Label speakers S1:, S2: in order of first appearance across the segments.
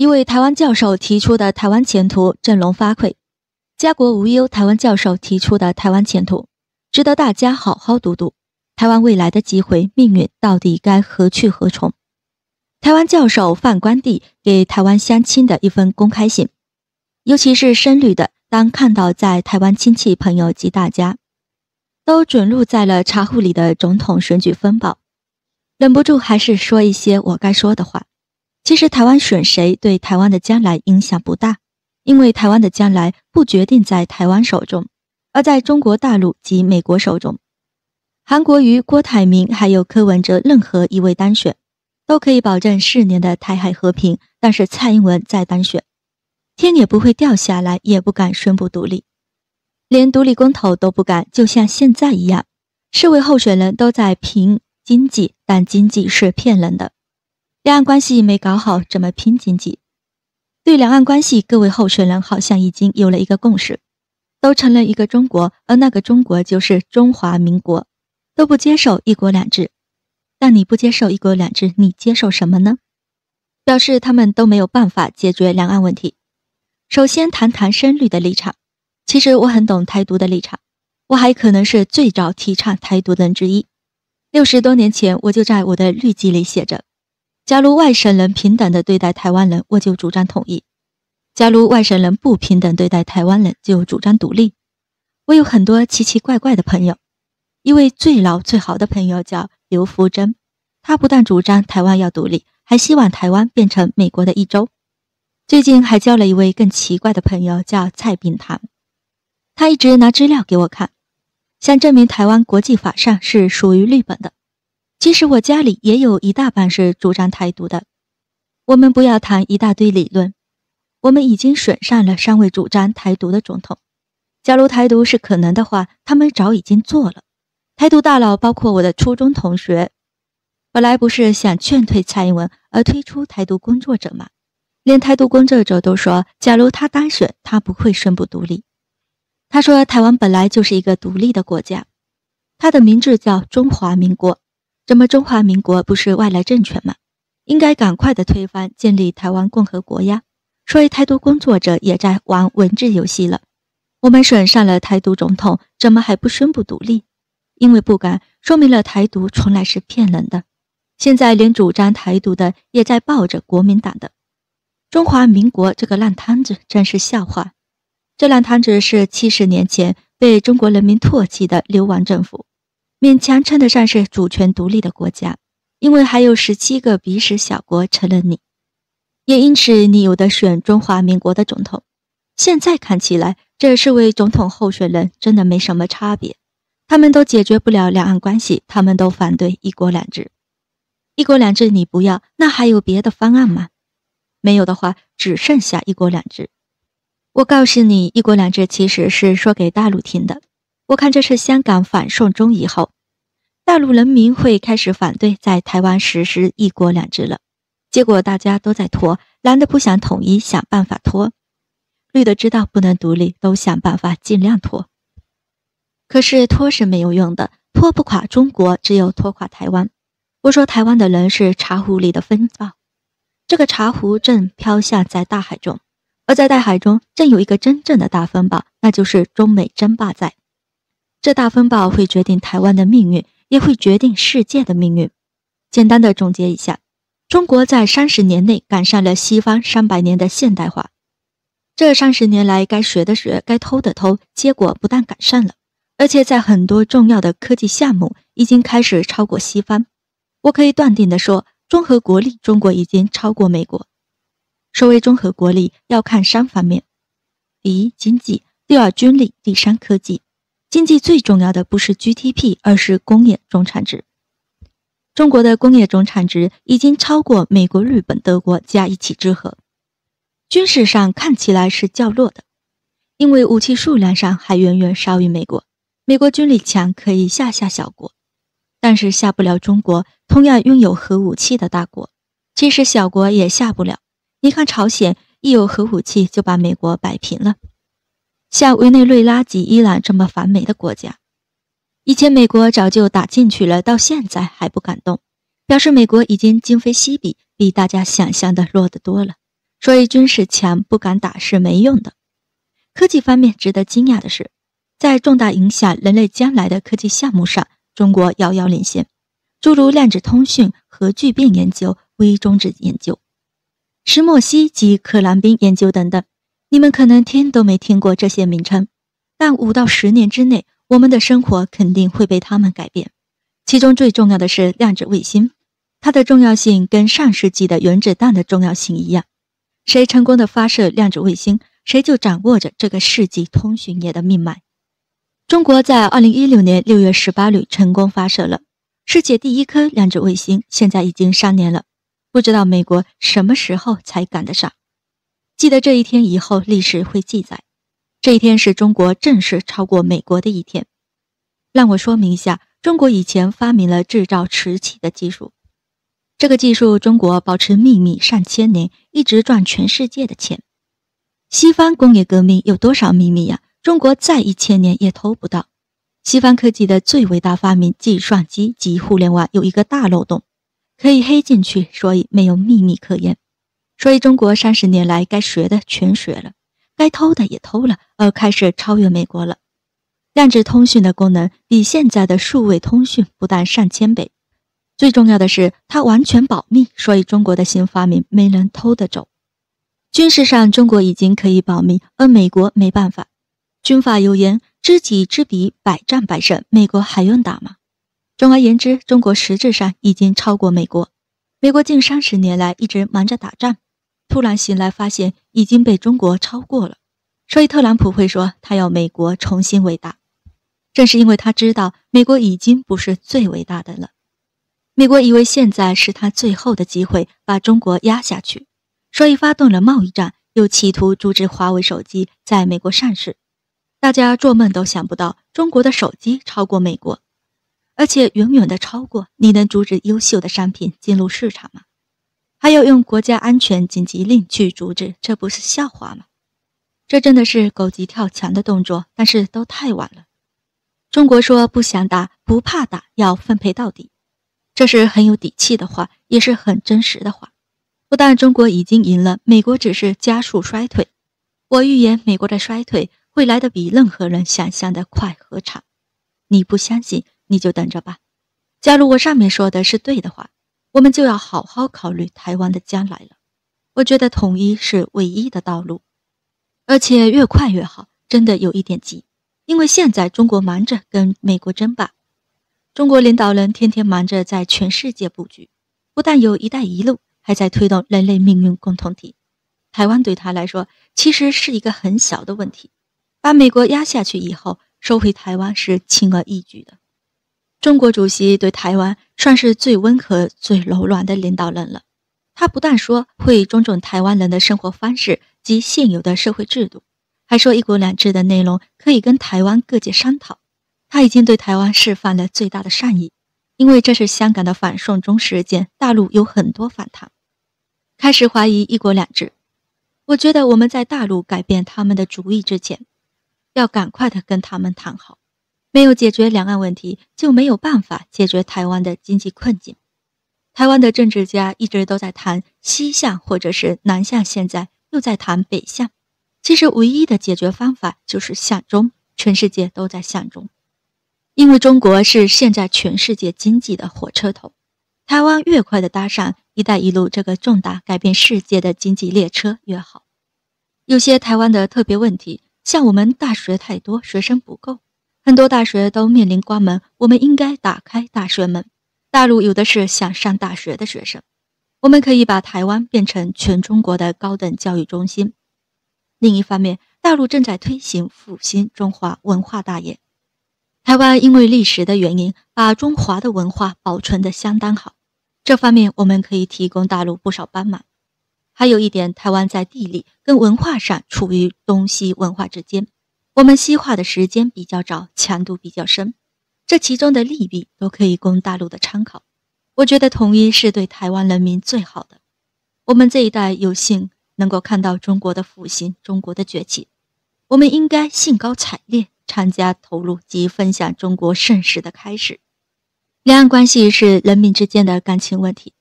S1: 一位台湾教授提出的台湾前途振聋发聩，家国无忧。台湾教授提出的台湾前途，值得大家好好读读。台湾未来的机会命运到底该何去何从？台湾教授范官地给台湾乡亲的一封公开信，尤其是深绿的，当看到在台湾亲戚朋友及大家都准入在了茶壶里的总统选举风暴，忍不住还是说一些我该说的话。其实台湾选谁对台湾的将来影响不大，因为台湾的将来不决定在台湾手中，而在中国大陆及美国手中。韩国瑜、郭台铭还有柯文哲任何一位当选，都可以保证四年的台海和平。但是蔡英文再当选，天也不会掉下来，也不敢宣布独立，连独立公投都不敢，就像现在一样。四位候选人都在拼经济，但经济是骗人的。两岸关系没搞好，怎么拼经济？对两岸关系，各位候选人好像已经有了一个共识，都承认一个中国，而那个中国就是中华民国，都不接受一国两制。但你不接受一国两制，你接受什么呢？表示他们都没有办法解决两岸问题。首先谈谈深绿的立场，其实我很懂台独的立场，我还可能是最早提倡台独的人之一。六十多年前，我就在我的日记里写着。假如外省人平等的对待台湾人，我就主张统一；假如外省人不平等对待台湾人，就主张独立。我有很多奇奇怪怪的朋友，一位最老最好的朋友叫刘福珍，他不但主张台湾要独立，还希望台湾变成美国的一州。最近还交了一位更奇怪的朋友，叫蔡炳堂，他一直拿资料给我看，想证明台湾国际法上是属于日本的。其实我家里也有一大半是主张台独的。我们不要谈一大堆理论，我们已经选上了三位主张台独的总统。假如台独是可能的话，他们早已经做了。台独大佬包括我的初中同学，本来不是想劝退蔡英文而推出台独工作者吗？连台独工作者都说，假如他当选，他不会宣布独立。他说，台湾本来就是一个独立的国家，它的名字叫中华民国。怎么中华民国不是外来政权吗？应该赶快的推翻，建立台湾共和国呀！所以台独工作者也在玩文字游戏了。我们选上了台独总统，怎么还不宣布独立？因为不敢，说明了台独从来是骗人的。现在连主张台独的也在抱着国民党的中华民国这个烂摊子，真是笑话。这烂摊子是七十年前被中国人民唾弃的流亡政府。勉强称得上是主权独立的国家，因为还有十七个鼻屎小国承认你，也因此你有的选中华民国的总统。现在看起来，这四位总统候选人真的没什么差别，他们都解决不了两岸关系，他们都反对一国两制。一国两制你不要，那还有别的方案吗？没有的话，只剩下一国两制。我告诉你，一国两制其实是说给大陆听的。我看这是香港反送中以后，大陆人民会开始反对在台湾实施一国两制了。结果大家都在拖，蓝的不想统一，想办法拖；绿的知道不能独立，都想办法尽量拖。可是拖是没有用的，拖不垮中国，只有拖垮台湾。我说台湾的人是茶壶里的风暴，这个茶壶正飘向在大海中，而在大海中正有一个真正的大风暴，那就是中美争霸在。这大风暴会决定台湾的命运，也会决定世界的命运。简单的总结一下，中国在三十年内赶上了西方三百年的现代化。这三十年来，该学的学，该偷的偷，结果不但赶上了，而且在很多重要的科技项目已经开始超过西方。我可以断定的说，综合国力，中国已经超过美国。所谓综合国力，要看三方面：第一，经济；第二，军力；第三，科技。经济最重要的不是 GDP，而是工业总产值。中国的工业总产值已经超过美国、日本、德国加一起之和。军事上看起来是较弱的，因为武器数量上还远远少于美国。美国军力强，可以吓吓小国，但是吓不了中国同样拥有核武器的大国。其实小国也吓不了。你看朝鲜，一有核武器就把美国摆平了。像委内瑞拉及伊朗这么反美的国家，以前美国早就打进去了，到现在还不敢动，表示美国已经今非昔比，比大家想象的弱得多了。所以军事强不敢打是没用的。科技方面值得惊讶的是，在重大影响人类将来的科技项目上，中国遥遥领先，诸如量子通讯、核聚变研究、微中子研究、石墨烯及可燃冰研究等等。你们可能听都没听过这些名称，但五到十年之内，我们的生活肯定会被他们改变。其中最重要的是量子卫星，它的重要性跟上世纪的原子弹的重要性一样。谁成功的发射量子卫星，谁就掌握着这个世纪通讯业的命脉。中国在二零一六年六月十八日成功发射了世界第一颗量子卫星，现在已经三年了，不知道美国什么时候才赶得上。记得这一天以后，历史会记载，这一天是中国正式超过美国的一天。让我说明一下。中国以前发明了制造瓷器的技术，这个技术中国保持秘密上千年，一直赚全世界的钱。西方工业革命有多少秘密呀？中国再一千年也偷不到。西方科技的最伟大发明——计算机及互联网，有一个大漏洞，可以黑进去，所以没有秘密可言。所以中国三十年来该学的全学了，该偷的也偷了，而开始超越美国了。量子通讯的功能比现在的数位通讯不但上千倍，最重要的是它完全保密，所以中国的新发明没人偷得走。军事上，中国已经可以保密，而美国没办法。军法有言：“知己知彼，百战百胜。”美国还用打吗？总而言之，中国实质上已经超过美国。美国近三十年来一直忙着打仗，突然醒来发现已经被中国超过了，所以特朗普会说他要美国重新伟大。正是因为他知道美国已经不是最伟大的了，美国以为现在是他最后的机会把中国压下去，所以发动了贸易战，又企图阻止华为手机在美国上市。大家做梦都想不到，中国的手机超过美国，而且远远的超过。你能阻止优秀的商品进入市场吗？还要用国家安全紧急令去阻止，这不是笑话吗？这真的是狗急跳墙的动作，但是都太晚了。中国说不想打，不怕打，要分配到底，这是很有底气的话，也是很真实的话。不但中国已经赢了，美国只是加速衰退。我预言美国的衰退会来得比任何人想象的快和长。你不相信，你就等着吧。假如我上面说的是对的话，我们就要好好考虑台湾的将来了。我觉得统一是唯一的道路，而且越快越好，真的有一点急。因为现在中国忙着跟美国争霸，中国领导人天天忙着在全世界布局，不但有一带一路，还在推动人类命运共同体。台湾对他来说其实是一个很小的问题，把美国压下去以后，收回台湾是轻而易举的。中国主席对台湾算是最温和、最柔软的领导人了。他不但说会尊重台湾人的生活方式及现有的社会制度。还说“一国两制”的内容可以跟台湾各界商讨，他已经对台湾释放了最大的善意，因为这是香港的反送中事件，大陆有很多反弹，开始怀疑“一国两制”。我觉得我们在大陆改变他们的主意之前，要赶快的跟他们谈好，没有解决两岸问题，就没有办法解决台湾的经济困境。台湾的政治家一直都在谈西向或者是南向，现在又在谈北向。其实，唯一的解决方法就是向中，全世界都在向中，因为中国是现在全世界经济的火车头。台湾越快的搭上“一带一路”这个重大改变世界的经济列车越好。有些台湾的特别问题，像我们大学太多，学生不够，很多大学都面临关门，我们应该打开大学门。大陆有的是想上大学的学生，我们可以把台湾变成全中国的高等教育中心。另一方面，大陆正在推行复兴中华文化大业。台湾因为历史的原因，把中华的文化保存得相当好。这方面我们可以提供大陆不少帮忙。还有一点，台湾在地理跟文化上处于东西文化之间，我们西化的时间比较早，强度比较深。这其中的利弊都可以供大陆的参考。我觉得统一是对台湾人民最好的。我们这一代有幸。能够看到中国的复兴，中国的崛起，我们应该兴高采烈参加、投入及分享中国盛世的开始。两岸关系是人民之间的感情问题，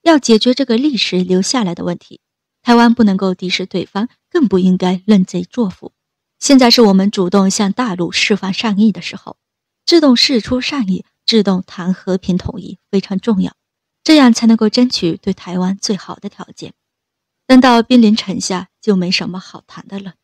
S1: 要解决这个历史留下来的问题，台湾不能够敌视对方，更不应该认贼作父。现在是我们主动向大陆释放善意的时候，自动释出善意，自动谈和平统一非常重要，这样才能够争取对台湾最好的条件。等到兵临城下，就没什么好谈的了。